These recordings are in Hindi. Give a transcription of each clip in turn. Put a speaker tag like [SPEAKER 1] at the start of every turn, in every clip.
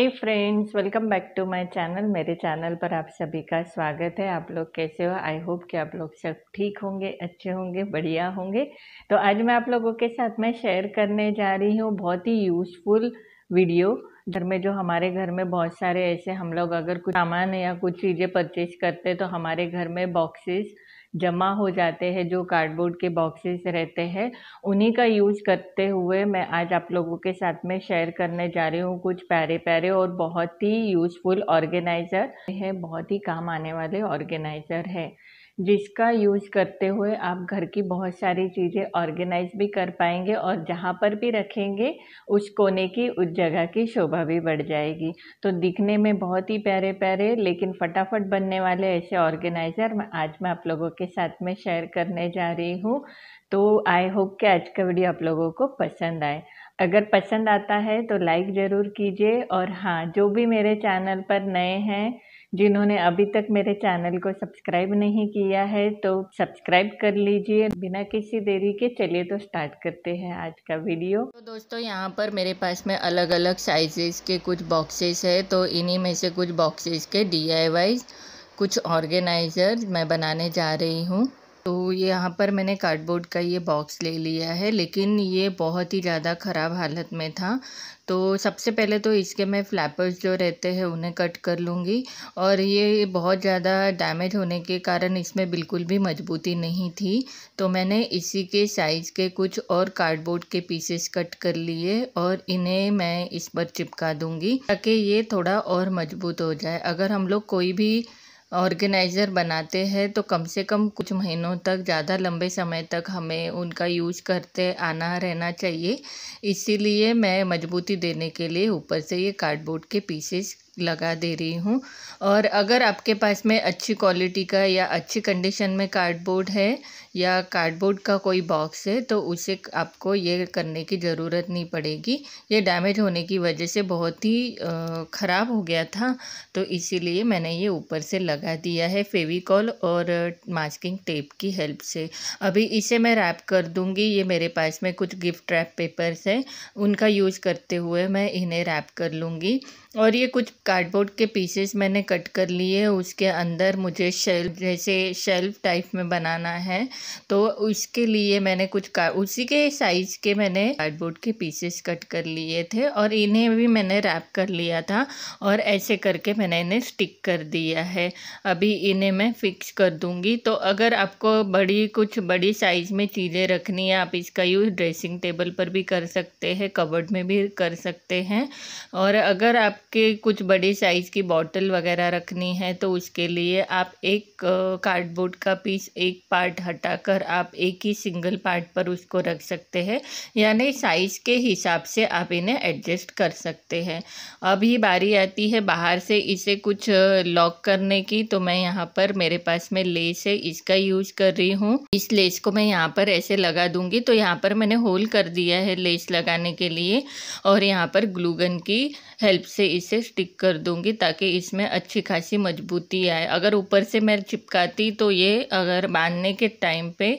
[SPEAKER 1] Hey friends welcome back to my channel मेरे चैनल पर आप सभी का स्वागत है। आप लोग कैसे हो? आई होप कि आप लोग सब ठीक होंगे, अच्छे होंगे, बढ़िया होंगे। तो आज मैं आप लोगों के साथ में शेयर करने जा रही हूँ बहुत ही यूज़फुल वीडियो घर में जो हमारे घर में बहुत सारे ऐसे हम लोग अगर कुछ सामान या कुछ चीज़ें परचेज करते तो हमारे घर में बॉक्सेस जमा हो जाते हैं, जो कार्डबोर्ड के बॉक्सेस रहते हैं, उन्हीं का यूज़ करते हुए मैं आज आप लोगों के साथ में शेयर करने जा रही हूँ कुछ प्यारे प्यारे और बहुत ही यूज़फुल ऑर्गेनाइज़र है, बहुत ही काम आने वाले ऑर्गेनाइज़र है। जिसका यूज़ करते हुए आप घर की बहुत सारी चीज़ें ऑर्गेनाइज भी कर पाएँगे और जहाँ पर भी रखेंगे, उस कोने की, उस जगह की शोभा भी बढ़ जाएगी। तो दिखने में बहुत ही प्यारे प्यारे लेकिन फटाफट बनने वाले ऐसे ऑर्गेनाइज़र मैं आज मैं आप लोगों के साथ में शेयर करने जा रही हूँ। तो आई होप कि आज का वीडियो आप लोगों को पसंद आए। अगर पसंद आता है तो लाइक ज़रूर कीजिए और हाँ जो भी मेरे चैनल पर नए हैं जिन्होंने अभी तक मेरे चैनल को सब्सक्राइब नहीं किया है तो सब्सक्राइब कर लीजिए बिना किसी देरी के। चलिए तो स्टार्ट करते हैं आज का वीडियो।
[SPEAKER 2] तो दोस्तों, यहाँ पर मेरे पास में अलग अलग साइजेस के कुछ बॉक्सेस है तो इन्हीं में से कुछ बॉक्सेस के डी कुछ ऑर्गेनाइज़र मैं बनाने जा रही हूँ। तो यहाँ पर मैंने कार्डबोर्ड का ये बॉक्स ले लिया है, लेकिन ये बहुत ही ज़्यादा ख़राब हालत में था। तो सबसे पहले तो इसके मैं फ्लैपर्स जो रहते हैं उन्हें कट कर लूँगी और ये बहुत ज़्यादा डैमेज होने के कारण इसमें बिल्कुल भी मजबूती नहीं थी। तो मैंने इसी के साइज़ के कुछ और कार्डबोर्ड के पीसेस कट कर लिए और इन्हें मैं इस पर चिपका दूँगी ताकि ये थोड़ा और मज़बूत हो जाए। अगर हम लोग कोई भी ऑर्गेनाइज़र बनाते हैं तो कम से कम कुछ महीनों तक, ज़्यादा लंबे समय तक हमें उनका यूज़ करते आना रहना चाहिए। इसीलिए मैं मजबूती देने के लिए ऊपर से ये कार्डबोर्ड के पीसेस लगा दे रही हूँ। और अगर आपके पास में अच्छी क्वालिटी का या अच्छी कंडीशन में कार्डबोर्ड है या कार्डबोर्ड का कोई बॉक्स है तो उसे आपको ये करने की ज़रूरत नहीं पड़ेगी। ये डैमेज होने की वजह से बहुत ही ख़राब हो गया था तो इसीलिए मैंने ये ऊपर से लगा दिया है फेविकॉल और मास्किंग टेप की हेल्प से। अभी इसे मैं रैप कर दूँगी। ये मेरे पास में कुछ गिफ्ट रैप पेपर्स हैं। उनका यूज़ करते हुए मैं इन्हें रैप कर लूँगी। और ये कुछ कार्डबोर्ड के पीसेस मैंने कट कर लिए उसके अंदर मुझे शेल्फ जैसे शेल्फ टाइप में बनाना है। तो उसके लिए मैंने कुछ उसी के साइज़ के मैंने कार्डबोर्ड के पीसेस कट कर लिए थे और इन्हें भी मैंने रैप कर लिया था और ऐसे करके मैंने इन्हें स्टिक कर दिया है। अभी इन्हें मैं फिक्स कर दूँगी। तो अगर आपको बड़ी, कुछ बड़ी साइज़ में चीज़ें रखनी है, आप इसका यूज़ ड्रेसिंग टेबल पर भी कर सकते हैं कबर्ड में भी कर सकते हैं। और अगर आप आपके कुछ बड़े साइज़ की बॉटल वगैरह रखनी है तो उसके लिए आप एक कार्डबोर्ड का पीस एक पार्ट हटाकर आप एक ही सिंगल पार्ट पर उसको रख सकते हैं। यानी साइज़ के हिसाब से आप इन्हें एडजस्ट कर सकते हैं। अभी बारी आती है बाहर से इसे कुछ लॉक करने की तो मैं यहाँ पर मेरे पास में लेस है, इसका यूज़ कर रही हूँ। इस लेस को मैं यहाँ पर ऐसे लगा दूँगी तो यहाँ पर मैंने होल कर दिया है लेस लगाने के लिए, और यहाँ पर ग्लूगन की हेल्प से इसे स्टिक कर दूँगी ताकि इसमें अच्छी खासी मजबूती आए। अगर ऊपर से मैं चिपकाती तो ये अगर बांधने के टाइम पे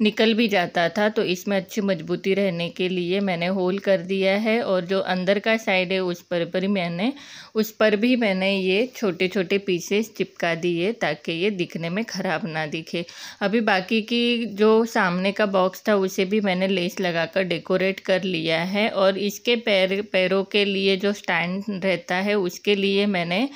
[SPEAKER 2] निकल भी जाता था तो इसमें अच्छी मजबूती रहने के लिए मैंने होल कर दिया है और जो अंदर का साइड है, उस पर भी मैंने, उस पर भी मैंने ये छोटे छोटे पीसेस चिपका दिए ताकि ये दिखने में ख़राब ना दिखे। अभी बाकी की जो सामने का बॉक्स था, उसे भी मैंने लेस लगाकर डेकोरेट कर लिया है और इसके पैर, पैरों के लिए जो स्टैंड रहता है, उसके लिए मैंने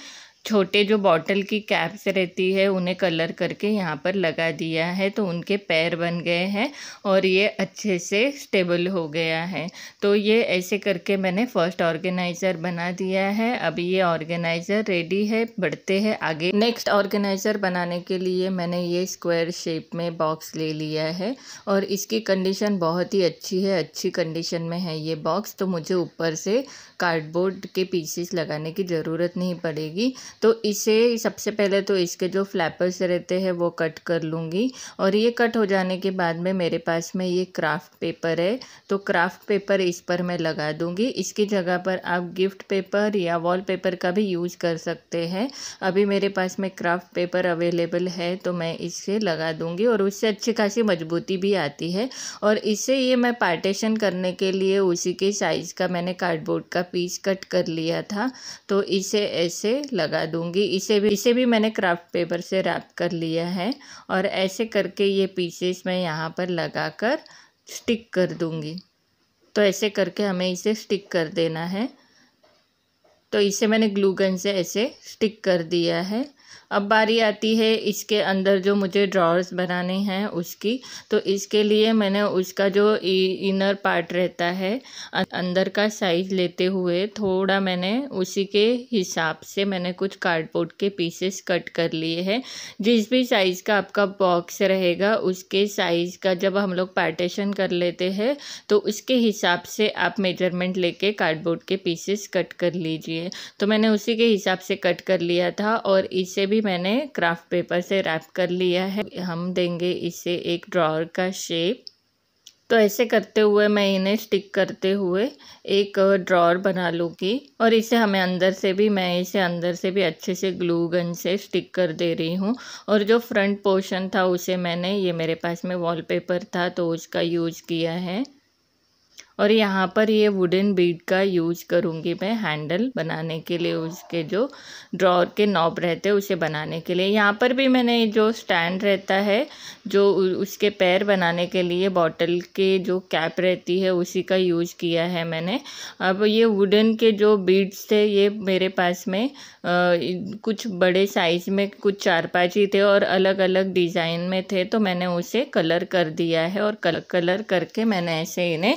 [SPEAKER 2] छोटे जो बॉटल की कैप्स रहती है, उन्हें कलर करके यहाँ पर लगा दिया है तो उनके पैर बन गए हैं और ये अच्छे से स्टेबल हो गया है। तो ये ऐसे करके मैंने फ़र्स्ट ऑर्गेनाइज़र बना दिया है। अभी ये ऑर्गेनाइज़र रेडी है, बढ़ते हैं आगे। नेक्स्ट ऑर्गेनाइज़र बनाने के लिए मैंने ये स्क्वायर शेप में बॉक्स ले लिया है और इसकी कंडीशन बहुत ही अच्छी है, अच्छी कंडीशन में है ये बॉक्स तो मुझे ऊपर से कार्डबोर्ड के पीसीस लगाने की ज़रूरत नहीं पड़ेगी। तो इसे सबसे पहले तो इसके जो फ्लैपर्स रहते हैं वो कट कर लूँगी। और ये कट हो जाने के बाद में मेरे पास में ये क्राफ्ट पेपर है। तो क्राफ्ट पेपर इस पर मैं लगा दूँगी। इसकी जगह पर आप गिफ्ट पेपर या वॉल पेपर का भी यूज़ कर सकते हैं। अभी मेरे पास में क्राफ्ट पेपर अवेलेबल है तो मैं इसे लगा दूँगी और उससे अच्छी खासी मजबूती भी आती है। और इससे ये मैं पार्टीशन करने के लिए उसी के साइज़ का मैंने कार्डबोर्ड का पीस कट कर लिया था। तो इसे ऐसे लगा दूँगी। इसे भी इसे भी मैंने क्राफ्ट पेपर से रैप कर लिया है और ऐसे करके ये पीसेस मैं यहाँ पर लगा कर स्टिक कर दूँगी। तो ऐसे करके हमें इसे स्टिक कर देना है। तो इसे मैंने ग्लू गन से ऐसे स्टिक कर दिया है। अब बारी आती है इसके अंदर जो मुझे ड्रॉर्स बनाने हैं उसकी। तो इसके लिए मैंने उसका जो इनर पार्ट रहता है अंदर का साइज़ लेते हुए थोड़ा मैंने उसी के हिसाब से मैंने कुछ कार्डबोर्ड के पीसेस कट कर लिए हैं। जिस भी साइज़ का आपका बॉक्स रहेगा, उसके साइज़ का जब हम लोग पार्टीशन कर लेते हैं तो उसके हिसाब से आप मेज़रमेंट लेके कार्डबोर्ड के पीसेस कट कर लीजिए। तो मैंने उसी के हिसाब से कट कर लिया था और इसे भी भी मैंने क्राफ्ट पेपर से रैप कर लिया है। हम देंगे इसे एक ड्रॉर का शेप तो ऐसे करते हुए मैं इन्हें स्टिक करते हुए एक ड्रॉर बना लूँगी और इसे हमें अंदर से भी, मैं इसे अंदर से भी अच्छे से ग्लू गन से स्टिक कर दे रही हूँ। और जो फ्रंट पोर्शन था उसे मैंने, ये मेरे पास में वॉलपेपर था तो उसका यूज़ किया है। और यहाँ पर ये वुडन बीड का यूज़ करूँगी मैं हैंडल बनाने के लिए उसके जो ड्रॉर के नॉब रहते हैं उसे बनाने के लिए। यहाँ पर भी मैंने जो स्टैंड रहता है जो उसके पैर बनाने के लिए बॉटल के जो कैप रहती है उसी का यूज़ किया है मैंने। अब ये वुडन के जो बीड्स थे ये मेरे पास में आ, कुछ बड़े साइज़ में कुछ चार पाँच ही थे और अलग अलग डिज़ाइन में थे तो मैंने उसे कलर कर दिया है और कलर करके मैंने ऐसे इन्हें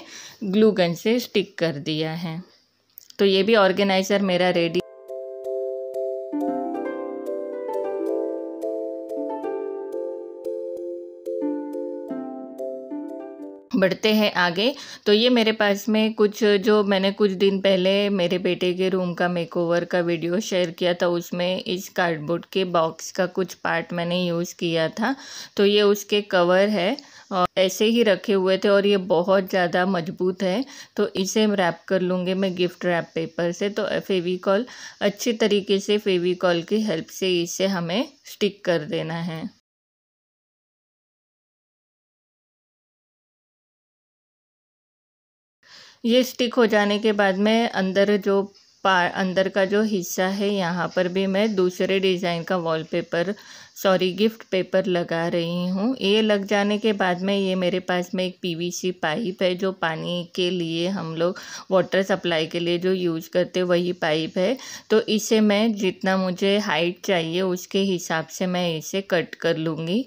[SPEAKER 2] ग्लू गन से स्टिक कर दिया है। तो ये भी ऑर्गेनाइज़र मेरा रेडी बढ़ते हैं आगे। तो ये मेरे पास में कुछ जो मैंने कुछ दिन पहले मेरे बेटे के रूम का मेकओवर का वीडियो शेयर किया था, उसमें इस कार्डबोर्ड के बॉक्स का कुछ पार्ट मैंने यूज़ किया था। तो ये उसके कवर है और ऐसे ही रखे हुए थे और ये बहुत ज़्यादा मज़बूत है। तो इसे रैप कर लूँगी मैं गिफ्ट रैप पेपर से। तो फेविकॉल, अच्छी तरीके से फेविकॉल की हेल्प से इसे हमें स्टिक कर देना है। ये स्टिक हो जाने के बाद में अंदर जो पा, अंदर का जो हिस्सा है, यहाँ पर भी मैं दूसरे डिज़ाइन का वॉलपेपर सॉरी गिफ्ट पेपर लगा रही हूँ। ये लग जाने के बाद में ये मेरे पास में एक पीवीसी पाइप है, जो पानी के लिए हम लोग वाटर सप्लाई के लिए जो यूज़ करते वही पाइप है। तो इसे मैं जितना मुझे हाइट चाहिए, उसके हिसाब से मैं इसे कट कर लूँगी।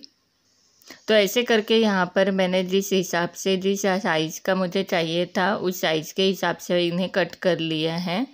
[SPEAKER 2] तो ऐसे करके यहाँ पर मैंने जिस हिसाब से, जिस साइज़ का मुझे चाहिए था, उस साइज़ के हिसाब से इन्हें कट कर लिया है।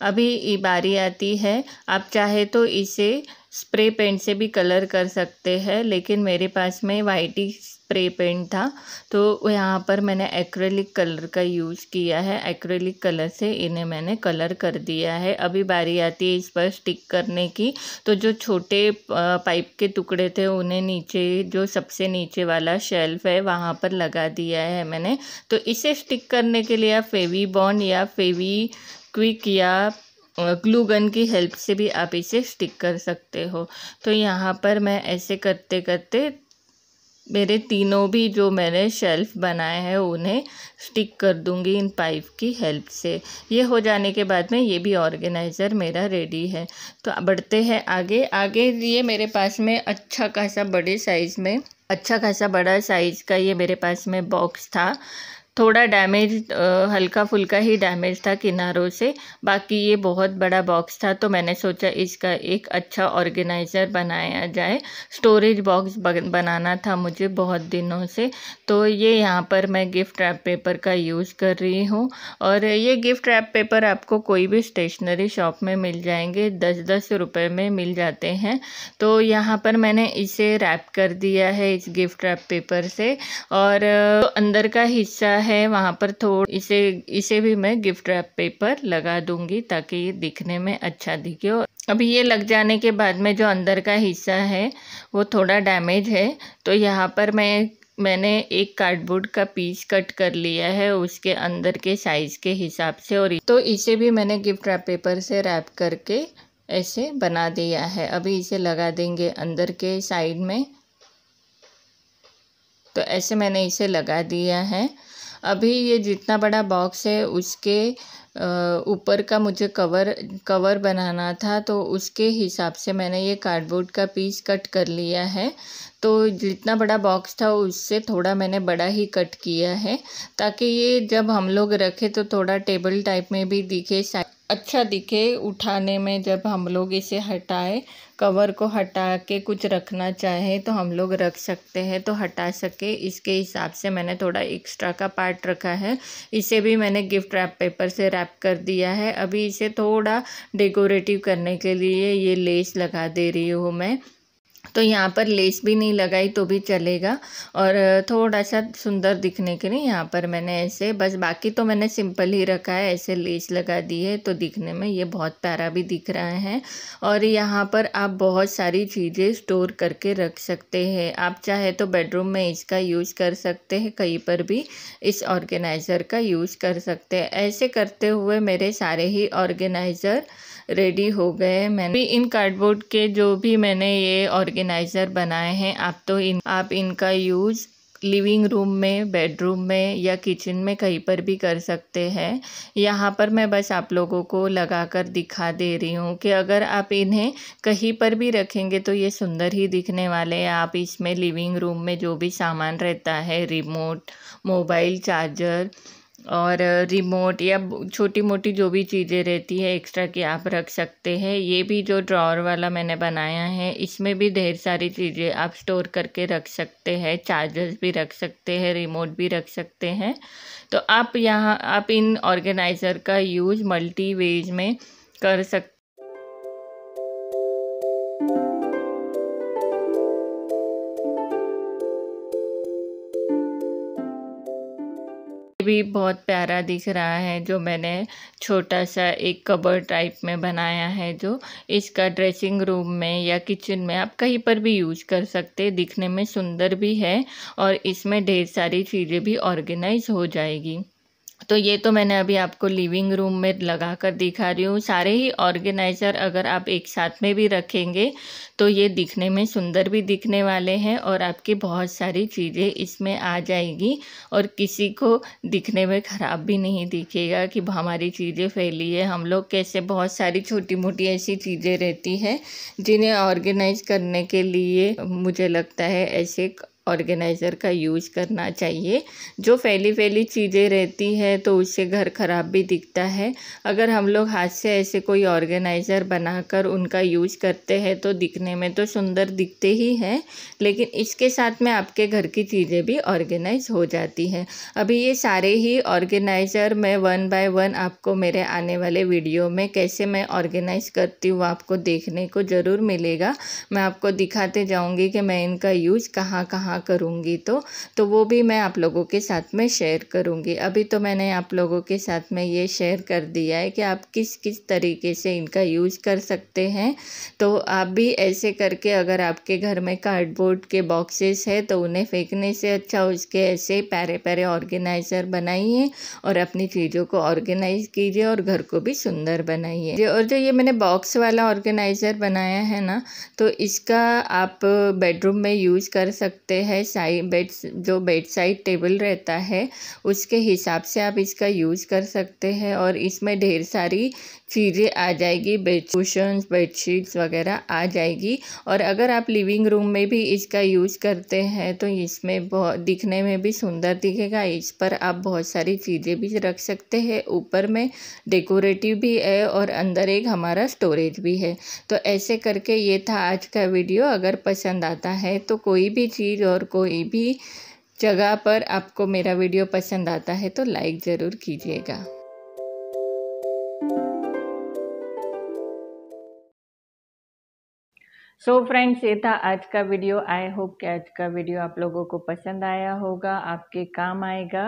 [SPEAKER 2] अभी बारी आती है। आप चाहे तो इसे स्प्रे पेंट से भी कलर कर सकते हैं, लेकिन मेरे पास में वाइटी स्प्रे पेंट था तो यहाँ पर मैंने एक्रेलिक कलर का यूज़ किया है। एक्रेलिक कलर से इन्हें मैंने कलर कर दिया है। अभी बारी आती है इस पर स्टिक करने की। तो जो छोटे पाइप के टुकड़े थे, उन्हें नीचे, जो सबसे नीचे वाला शेल्फ है, वहाँ पर लगा दिया है मैंने। तो इसे स्टिक करने के लिए फेवी बॉन्ड या फेवी क्विक या ग्लू गन की हेल्प से भी आप इसे स्टिक कर सकते हो। तो यहाँ पर मैं ऐसे करते करते मेरे तीनों भी जो मैंने शेल्फ बनाए हैं, उन्हें स्टिक कर दूँगी इन पाइप की हेल्प से। ये हो जाने के बाद में ये भी ऑर्गेनाइज़र मेरा रेडी है। तो बढ़ते हैं आगे। आगे ये मेरे पास में अच्छा खासा बड़े साइज़ में अच्छा खासा बड़ा साइज़ का ये मेरे पास में बॉक्स था। थोड़ा डैमेज हल्का फुल्का ही डैमेज था किनारों से। बाकी ये बहुत बड़ा बॉक्स था तो मैंने सोचा इसका एक अच्छा ऑर्गेनाइज़र बनाया जाए। स्टोरेज बॉक्स बनाना था मुझे बहुत दिनों से। तो ये यहाँ पर मैं गिफ्ट रैप पेपर का यूज़ कर रही हूँ। और ये गिफ्ट रैप पेपर आपको कोई भी स्टेशनरी शॉप में मिल जाएँगे दस दस रुपये में मिल जाते हैं। तो यहाँ पर मैंने इसे रैप कर दिया है इस गिफ्ट रैप पेपर से। और अंदर का हिस्सा है, वहाँ पर थोड़ा, इसे इसे भी मैं गिफ्ट रैप पेपर लगा दूँगी ताकि ये दिखने में अच्छा दिखे और अभी ये लग जाने के बाद में जो अंदर का हिस्सा है, वो थोड़ा डैमेज है। तो यहाँ पर मैं, मैंने एक कार्डबोर्ड का पीस कट कर लिया है उसके अंदर के साइज़ के हिसाब से और तो इसे भी मैंने गिफ्ट रैप पेपर से रैप करके ऐसे बना दिया है। अभी इसे लगा देंगे अंदर के साइड में। तो ऐसे मैंने इसे लगा दिया है। अभी ये जितना बड़ा बॉक्स है, उसके ऊपर का मुझे कवर कवर बनाना था तो उसके हिसाब से मैंने ये कार्डबोर्ड का पीस कट कर लिया है। तो जितना बड़ा बॉक्स था, उससे थोड़ा मैंने बड़ा ही कट किया है, ताकि ये जब हम लोग रखें तो थोड़ा टेबल टाइप में भी दिखे अच्छा दिखे उठाने में जब हम लोग इसे हटाए कवर को हटा के कुछ रखना चाहे तो हम लोग रख सकते हैं तो हटा सके। इसके हिसाब से मैंने थोड़ा एक्स्ट्रा का पार्ट रखा है। इसे भी मैंने गिफ्ट रैप पेपर से रैप कर दिया है। अभी इसे थोड़ा डेकोरेटिव करने के लिए ये लेस लगा दे रही हूँ मैं। तो यहाँ पर लेस भी नहीं लगाई तो भी चलेगा। और थोड़ा सा सुंदर दिखने के लिए यहाँ पर मैंने ऐसे, बस बाकी तो मैंने सिंपल ही रखा है, ऐसे लेस लगा दी है तो दिखने में ये बहुत प्यारा भी दिख रहा है। और यहाँ पर आप बहुत सारी चीज़ें स्टोर करके रख सकते हैं। आप चाहे तो बेडरूम में इसका यूज़ कर सकते हैं, कहीं पर भी इस ऑर्गेनाइज़र का यूज़ कर सकते हैं। ऐसे करते हुए मेरे सारे ही ऑर्गेनाइज़र रेडी हो गए मैंने भी इन कार्डबोर्ड के जो भी मैंने ये ऑर्गेनाइज़र बनाए हैं, आप तो इन, आप इनका यूज़ लिविंग रूम में बेडरूम में या किचन में कहीं पर भी कर सकते हैं। यहाँ पर मैं बस आप लोगों को लगा कर दिखा दे रही हूँ कि अगर आप इन्हें कहीं पर भी रखेंगे तो ये सुंदर ही दिखने वाले हैं। आप इसमें लिविंग रूम में जो भी सामान रहता है रिमोट मोबाइल चार्जर और रिमोट या छोटी मोटी जो भी चीज़ें रहती है एक्स्ट्रा की आप रख सकते हैं। ये भी जो ड्रॉर वाला मैंने बनाया है, इसमें भी ढेर सारी चीज़ें आप स्टोर करके रख सकते हैं। चार्जर्स भी रख सकते हैं रिमोट भी रख सकते हैं। तो आप यहाँ, आप इन ऑर्गेनाइज़र का यूज़ मल्टी वेज में कर सकते भी बहुत प्यारा दिख रहा है, जो मैंने छोटा सा एक कबर टाइप में बनाया है, जो इसका ड्रेसिंग रूम में या किचन में आप कहीं पर भी यूज़ कर सकते दिखने में सुंदर भी है और इसमें ढेर सारी चीज़ें भी ऑर्गेनाइज हो जाएगी। तो ये तो मैंने अभी आपको लिविंग रूम में लगा कर दिखा रही हूँ। सारे ही ऑर्गेनाइज़र अगर आप एक साथ में भी रखेंगे तो ये दिखने में सुंदर भी दिखने वाले हैं और आपकी बहुत सारी चीज़ें इसमें आ जाएगी और किसी को दिखने में ख़राब भी नहीं दिखेगा कि हमारी चीज़ें फैली है। हम लोग कैसे बहुत सारी छोटी मोटी ऐसी चीज़ें रहती है जिन्हें ऑर्गेनाइज करने के लिए मुझे लगता है ऐसे ऑर्गेनाइज़र का यूज़ करना चाहिए। जो फैली फैली चीज़ें रहती है तो उससे घर ख़राब भी दिखता है। अगर हम लोग हाथ से ऐसे कोई ऑर्गेनाइज़र बनाकर उनका यूज़ करते हैं तो दिखने में तो सुंदर दिखते ही हैं, लेकिन इसके साथ में आपके घर की चीज़ें भी ऑर्गेनाइज हो जाती हैं। अभी ये सारे ही ऑर्गेनाइज़र मैं वन बाय वन आपको मेरे आने वाले वीडियो में कैसे मैं ऑर्गेनाइज़ करती हूँ, आपको देखने को ज़रूर मिलेगा। मैं आपको दिखाते जाऊँगी कि मैं इनका यूज़ कहाँ कहाँ करूँगी तो तो वो भी मैं आप लोगों के साथ में शेयर करूँगी। अभी तो मैंने आप लोगों के साथ में ये शेयर कर दिया है कि आप किस किस तरीके से इनका यूज़ कर सकते हैं। तो आप भी ऐसे करके अगर आपके घर में कार्डबोर्ड के बॉक्सेस है तो उन्हें फेंकने से अच्छा उसके ऐसे पैरे प्यारे ऑर्गेनाइज़र बनाइए और अपनी चीज़ों को ऑर्गेनाइज कीजिए और घर को भी सुंदर बनाइए। और जो ये मैंने बॉक्स वाला ऑर्गेनाइज़र बनाया है ना तो इसका आप बेडरूम में यूज़ कर सकते है साइड बेड जो बेड साइड टेबल रहता है, उसके हिसाब से आप इसका यूज़ कर सकते हैं और इसमें ढेर सारी चीज़ें आ जाएगी, बेड कुशंस बेडशीट्स वगैरह आ जाएगी। और अगर आप लिविंग रूम में भी इसका यूज़ करते हैं तो इसमें बहुत दिखने में भी सुंदर दिखेगा। इस पर आप बहुत सारी चीज़ें भी रख सकते हैं। ऊपर में डेकोरेटिव भी है और अंदर एक हमारा स्टोरेज भी है। तो ऐसे करके ये था आज का वीडियो। अगर पसंद आता है तो कोई भी चीज़ और कोई भी जगह पर आपको मेरा वीडियो पसंद आता है तो लाइक ज़रूर कीजिएगा।
[SPEAKER 1] सो so फ्रेंड्स ये था आज का वीडियो। आई होप कि आज का वीडियो आप लोगों को पसंद आया होगा, आपके काम आएगा।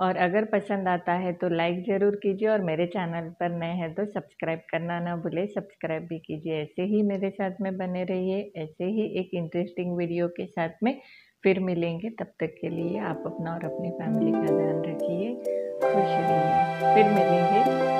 [SPEAKER 1] और अगर पसंद आता है तो लाइक ज़रूर कीजिए और मेरे चैनल पर नए हैं तो सब्सक्राइब करना ना भूले। सब्सक्राइब भी कीजिए। ऐसे ही मेरे साथ में बने रहिए। ऐसे ही एक इंटरेस्टिंग वीडियो के साथ में फिर मिलेंगे, तब तक के लिए आप अपना और अपनी फैमिली का ध्यान रखिए। खुश रहिए। फिर मिलेंगे।